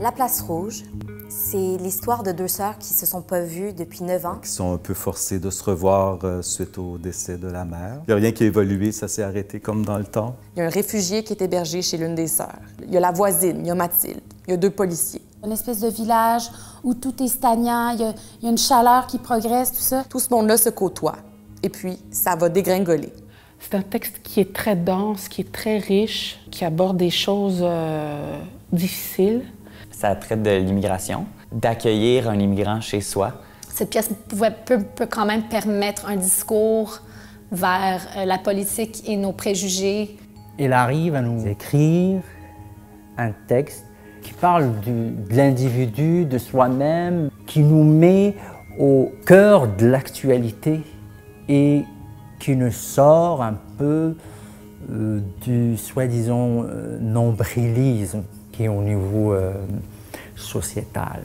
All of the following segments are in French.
La place rouge, c'est l'histoire de deux sœurs qui se sont pas vues depuis neuf ans. Qui sont un peu forcées de se revoir euh, suite au décès de la mère. Il n'y a rien qui a évolué, ça s'est arrêté comme dans le temps. Il y a un réfugié qui est hébergé chez l'une des sœurs. Il y a la voisine, il y a Mathilde, il y a deux policiers. Une espèce de village où tout est stagnant, il y a, il y a une chaleur qui progresse, tout ça. Tout ce monde-là se côtoie. Et puis, ça va dégringoler. C'est un texte qui est très dense, qui est très riche, qui aborde des choses euh, difficiles. Ça traite de l'immigration, d'accueillir un immigrant chez soi. Cette pièce pouvait, peut, peut quand même permettre un discours vers euh, la politique et nos préjugés. Il arrive à nous écrire un texte qui parle du, de l'individu, de soi-même, qui nous met au cœur de l'actualité et qui nous sort un peu euh, du soi-disant euh, nombrilisme qui est au niveau euh, sociétal.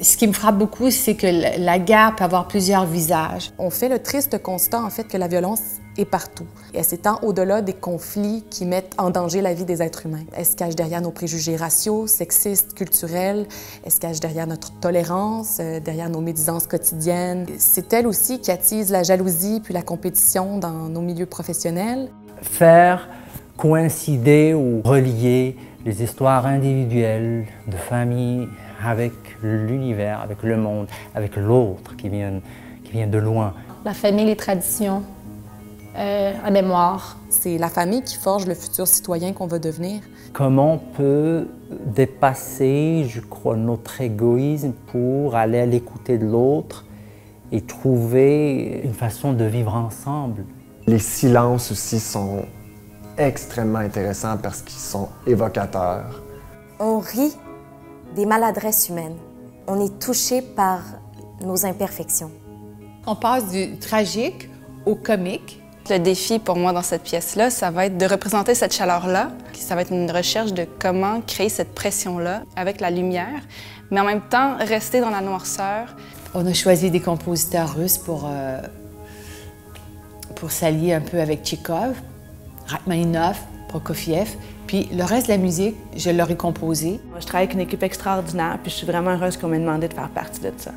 Ce qui me frappe beaucoup, c'est que la guerre peut avoir plusieurs visages. On fait le triste constat, en fait, que la violence est partout. Et elle s'étend au-delà des conflits qui mettent en danger la vie des êtres humains. Elle se cache derrière nos préjugés raciaux, sexistes, culturels. Elle se cache derrière notre tolérance, euh, derrière nos médisances quotidiennes. C'est elle aussi qui attise la jalousie puis la compétition dans nos milieux professionnels. Faire coïncider ou relier les histoires individuelles de famille avec l'univers, avec le monde, avec l'autre qui vient, qui vient de loin. La famille, les traditions, euh, la mémoire. C'est la famille qui forge le futur citoyen qu'on va devenir. Comment on peut dépasser, je crois, notre égoïsme pour aller à l'écouter de l'autre et trouver une façon de vivre ensemble? Les silences aussi sont extrêmement intéressants parce qu'ils sont évocateurs. On rit des maladresses humaines. On est touché par nos imperfections. On passe du tragique au comique. Le défi pour moi dans cette pièce-là, ça va être de représenter cette chaleur-là. Ça va être une recherche de comment créer cette pression-là avec la lumière, mais en même temps rester dans la noirceur. On a choisi des compositeurs russes pour, euh, pour s'allier un peu avec Tchekhov, Rachmaninov, Prokofiev. Puis le reste de la musique, je l'aurais composé. Je travaille avec une équipe extraordinaire, puis je suis vraiment heureuse qu'on m'ait demandé de faire partie de ça.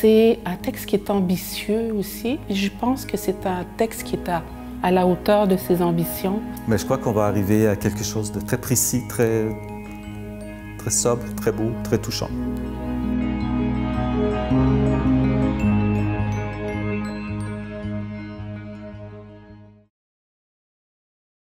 C'est un texte qui est ambitieux aussi. Je pense que c'est un texte qui est à, à la hauteur de ses ambitions. Mais je crois qu'on va arriver à quelque chose de très précis, très, très sobre, très beau, très touchant.